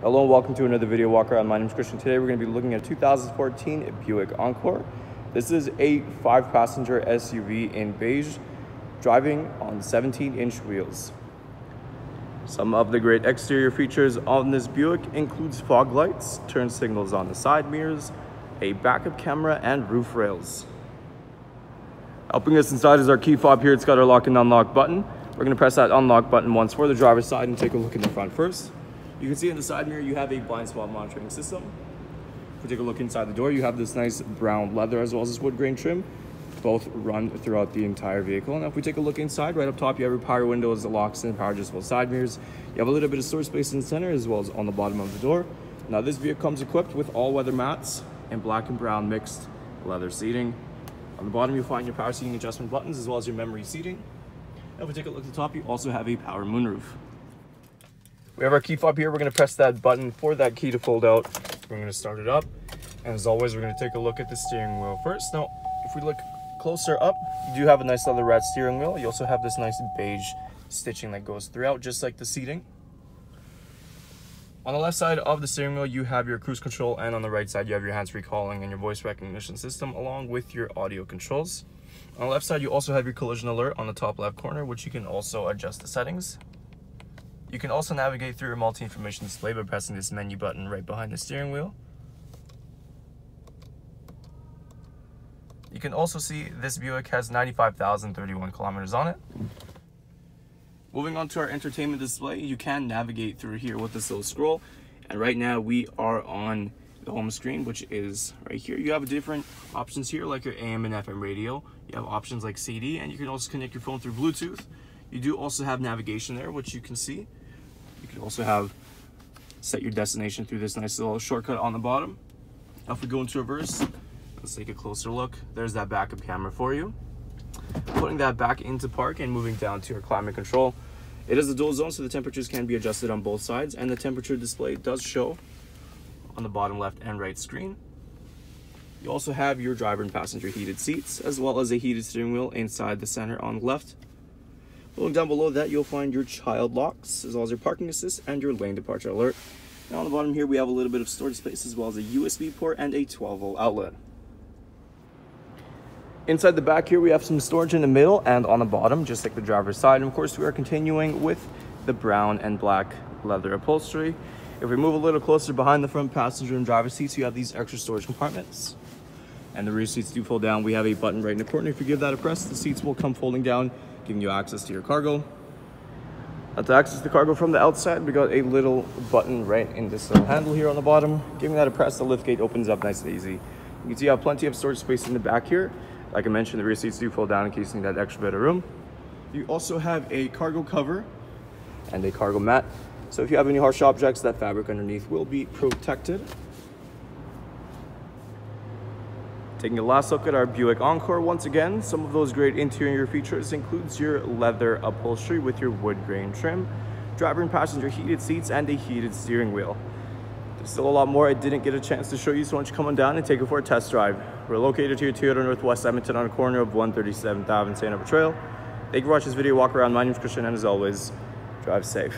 Hello and welcome to another video walk around. My name is Christian. Today we're going to be looking at a 2014 Buick Encore. This is a five passenger SUV in beige driving on 17 inch wheels. Some of the great exterior features on this Buick includes fog lights, turn signals on the side mirrors, a backup camera and roof rails. Helping us inside is our key fob here. It's got our lock and unlock button. We're going to press that unlock button once for the driver's side and take a look in the front first. You can see in the side mirror, you have a blind spot monitoring system. If we take a look inside the door, you have this nice brown leather as well as this wood grain trim. Both run throughout the entire vehicle. Now, if we take a look inside, right up top, you have your power windows, the locks, and power adjustable side mirrors. You have a little bit of storage space in the center as well as on the bottom of the door. Now, this vehicle comes equipped with all-weather mats and black and brown mixed leather seating. On the bottom, you'll find your power seating adjustment buttons as well as your memory seating. Now, if we take a look at the top, you also have a power moonroof. We have our key fob here. We're going to press that button for that key to fold out. We're going to start it up. And as always, we're going to take a look at the steering wheel first. Now, if we look closer up, you do have a nice leather wrapped steering wheel. You also have this nice beige stitching that goes throughout, just like the seating. On the left side of the steering wheel, you have your cruise control, and on the right side, you have your hands-free calling and your voice recognition system, along with your audio controls. On the left side, you also have your collision alert on the top left corner, which you can also adjust the settings. You can also navigate through your multi-information display by pressing this menu button right behind the steering wheel. You can also see this Buick has 95,031 kilometers on it. Moving on to our entertainment display, you can navigate through here with this little scroll. And right now we are on the home screen, which is right here. You have different options here, like your AM and FM radio. You have options like CD, and you can also connect your phone through Bluetooth. You do also have navigation there, which you can see. You can also have set your destination through this nice little shortcut on the bottom. Now if we go into reverse, let's take a closer look. There's that backup camera for you. Putting that back into park and moving down to your climate control. It is a dual zone, so the temperatures can be adjusted on both sides, and the temperature display does show on the bottom left and right screen. You also have your driver and passenger heated seats, as well as a heated steering wheel inside the center on the left. Looking down below that, you'll find your child locks, as well as your parking assist and your lane departure alert. Now on the bottom here, we have a little bit of storage space, as well as a USB port and a 12 volt outlet. Inside the back here, we have some storage in the middle and on the bottom, just like the driver's side. And of course, we are continuing with the brown and black leather upholstery. If we move a little closer behind the front passenger and driver seats, you have these extra storage compartments. And the rear seats do fold down. We have a button right in the corner. If you give that a press, the seats will come folding down giving you access to your cargo. Now to access the cargo from the outside, we got a little button right in this little handle here on the bottom. Giving that a press, the lift gate opens up nice and easy. You can see you have plenty of storage space in the back here. Like I mentioned, the rear seats do fold down in case you need that extra bit of room. You also have a cargo cover and a cargo mat. So if you have any harsh objects, that fabric underneath will be protected. Taking a last look at our Buick Encore once again, some of those great interior features includes your leather upholstery with your wood grain trim, driver and passenger heated seats, and a heated steering wheel. There's still a lot more I didn't get a chance to show you, so why don't you come on down and take it for a test drive. We're located here at Toyota Northwest Edmonton on the corner of 137th Ave and St. Trail. Thank you for watching this video walk around. My name is Christian, and as always, drive safe.